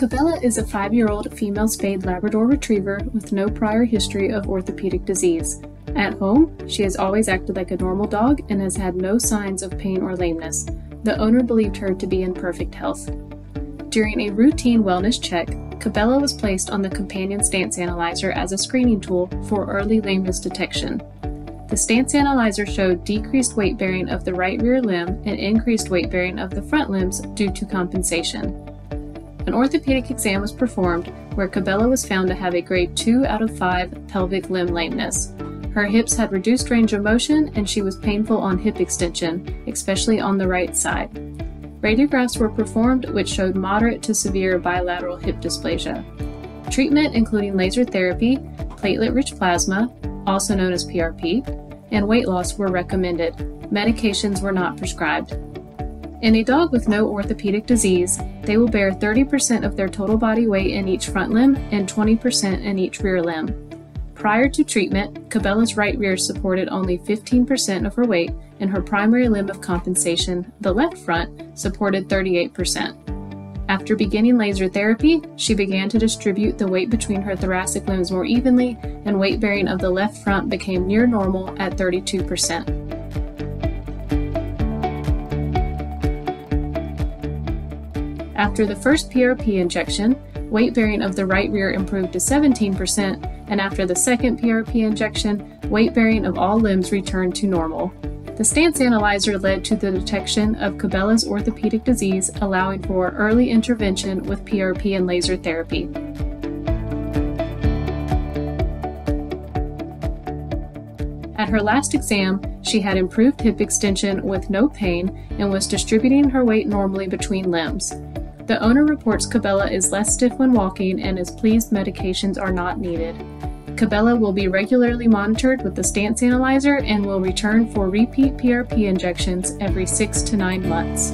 Cabela is a five year old female spayed Labrador retriever with no prior history of orthopedic disease. At home, she has always acted like a normal dog and has had no signs of pain or lameness. The owner believed her to be in perfect health. During a routine wellness check, Cabela was placed on the companion stance analyzer as a screening tool for early lameness detection. The stance analyzer showed decreased weight bearing of the right rear limb and increased weight bearing of the front limbs due to compensation. An orthopedic exam was performed where Cabela was found to have a grade 2 out of 5 pelvic limb lameness. Her hips had reduced range of motion and she was painful on hip extension, especially on the right side. Radiographs were performed which showed moderate to severe bilateral hip dysplasia. Treatment, including laser therapy, platelet rich plasma, also known as PRP, and weight loss were recommended. Medications were not prescribed. In a dog with no orthopedic disease, they will bear 30% of their total body weight in each front limb and 20% in each rear limb. Prior to treatment, Cabela's right rear supported only 15% of her weight, and her primary limb of compensation, the left front, supported 38%. After beginning laser therapy, she began to distribute the weight between her thoracic limbs more evenly, and weight bearing of the left front became near normal at 32%. After the first PRP injection, weight bearing of the right rear improved to 17%, and after the second PRP injection, weight bearing of all limbs returned to normal. The stance analyzer led to the detection of Cabela's orthopedic disease, allowing for early intervention with PRP and laser therapy. At her last exam, she had improved hip extension with no pain and was distributing her weight normally between limbs. The owner reports Cabela is less stiff when walking and is pleased medications are not needed. Cabela will be regularly monitored with the stance analyzer and will return for repeat PRP injections every 6 to 9 months.